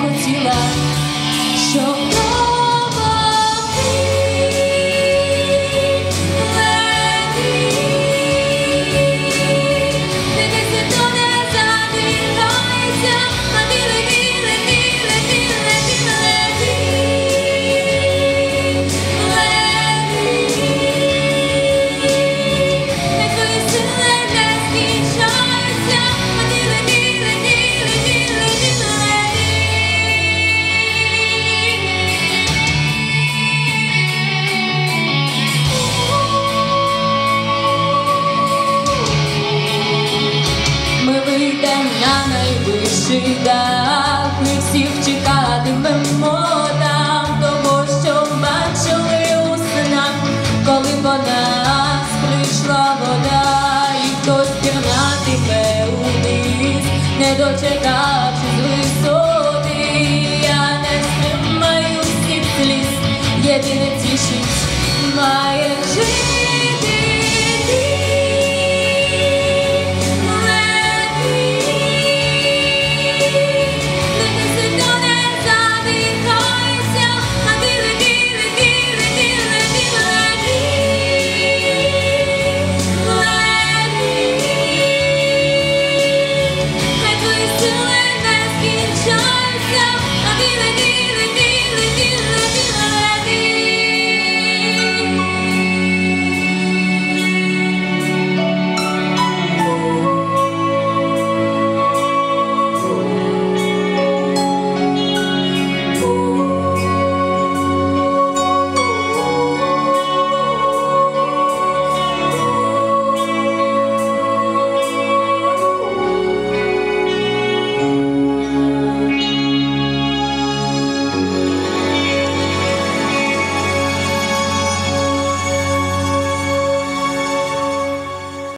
what you love. Show me. Інший ми всіх чекатимемо там того, що бачили у снах, коли по нас прийшла вода, і хтось пірнатиме униз, не дочекав.